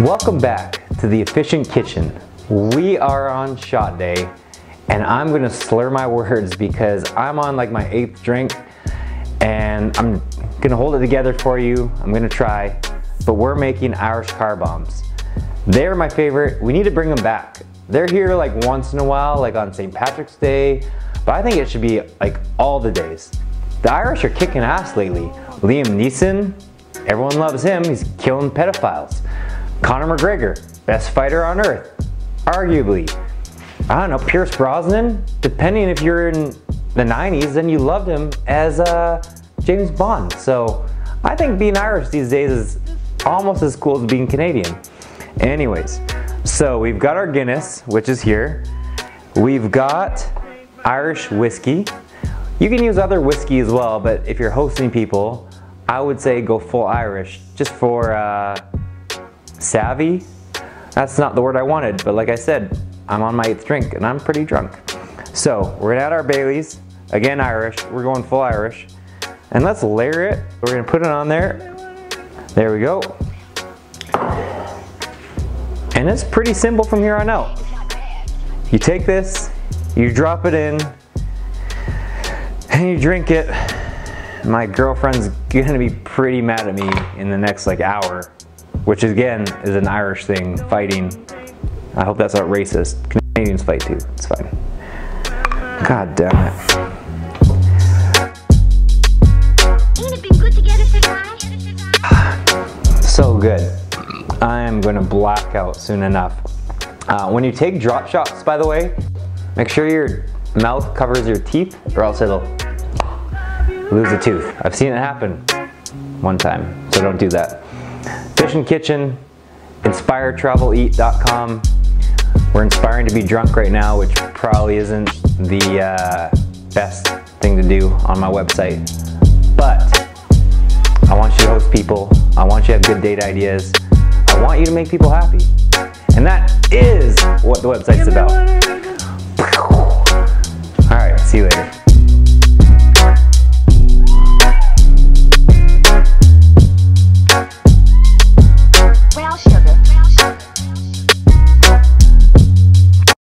Welcome back to the Efficient Kitchen. We are on shot day and I'm gonna slur my words because I'm on like my eighth drink and I'm gonna hold it together for you. I'm gonna try, but we're making Irish car bombs. They're my favorite. We need to bring them back. They're here like once in a while, like on St. Patrick's Day, but I think it should be like all the days. The Irish are kicking ass lately. Liam Neeson, everyone loves him. He's killing pedophiles. Conor McGregor, best fighter on earth, arguably. I don't know, Pierce Brosnan, depending if you're in the 90s, then you loved him as uh, James Bond. So I think being Irish these days is almost as cool as being Canadian. Anyways, so we've got our Guinness, which is here. We've got Irish whiskey. You can use other whiskey as well, but if you're hosting people, I would say go full Irish, just for uh, savvy. That's not the word I wanted, but like I said, I'm on my eighth drink and I'm pretty drunk. So we're gonna add our Baileys, again Irish, we're going full Irish. And let's layer it. We're gonna put it on there. There we go. And it's pretty simple from here on out. You take this, you drop it in, and you drink it. My girlfriend's gonna be pretty mad at me in the next like hour which again is an Irish thing, fighting. I hope that's not racist. Canadians fight too, it's fine. God damn it. so good. I am gonna black out soon enough. Uh, when you take drop shots, by the way, make sure your mouth covers your teeth or else it'll lose a tooth. I've seen it happen one time, so don't do that. Efficient Kitchen, inspireTravelEat.com. We're inspiring to be drunk right now, which probably isn't the uh, best thing to do on my website. But I want you to host people. I want you to have good date ideas. I want you to make people happy. And that is what the website's about.